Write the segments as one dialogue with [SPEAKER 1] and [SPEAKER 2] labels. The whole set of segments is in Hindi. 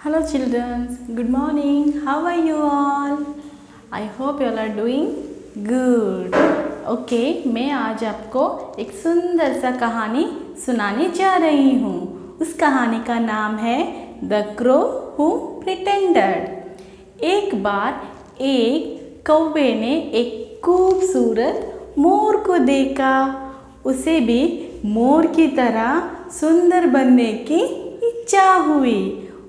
[SPEAKER 1] Hello children, good morning. How are you all? I hope you are doing good. Okay मैं आज आपको एक सुंदर सा कहानी सुनाने जा रही हूँ उस कहानी का नाम है द क्रो हु प्रिटेंडर एक बार एक कौवे ने एक खूबसूरत मोर को देखा उसे भी मोर की तरह सुंदर बनने की इच्छा हुई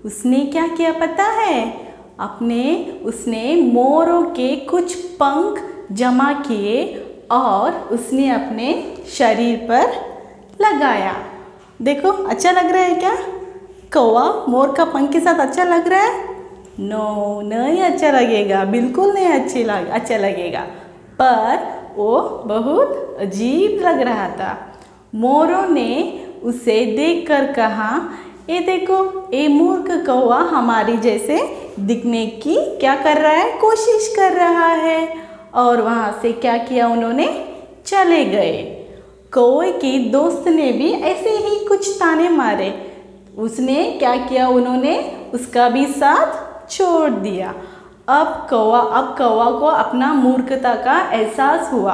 [SPEAKER 1] उसने क्या किया पता है? अपने उसने मोरों के कुछ पंख जमा किए और उसने अपने शरीर पर लगाया। देखो अच्छा लग रहा है क्या? कौवा मोर का पंख के साथ अच्छा लग रहा है? नो नहीं अच्छा लगेगा। बिल्कुल नहीं अच्छी लग अच्छा लगेगा। पर वो बहुत अजीब लग रहा था। मोरों ने उसे देखकर कहा ये देखो, ये मूर्ख कौआ हमारी जैसे दिखने की क्या कर रहा है? कोशिश कर रहा है। और वहाँ से क्या किया उन्होंने? चले गए। कौवे की दोस्त ने भी ऐसे ही कुछ ताने मारे। उसने क्या किया उन्होंने? उसका भी साथ छोड़ दिया। अब कौवा अब कौवा को अपना मूर्खता का एहसास हुआ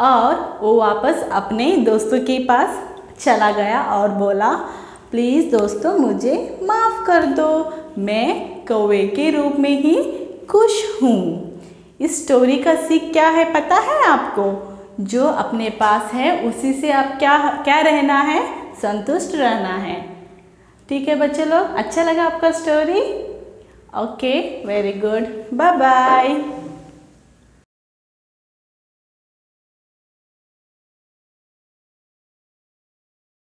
[SPEAKER 1] और वो वापस अपने दोस्तों के पास चला गया और बोला प्लीज़ दोस्तों, मुझे माफ़ कर दो। मैं कौवे के रूप में ही खुश हूँ। इस स्टोरी का सीख क्या है पता है आपको? जो अपने पास है, उसी से आप क्या क्या रहना है? संतुष्ट रहना है। ठीक है बच्चे लोग अच्छा लगा आपका story okay very good bye bye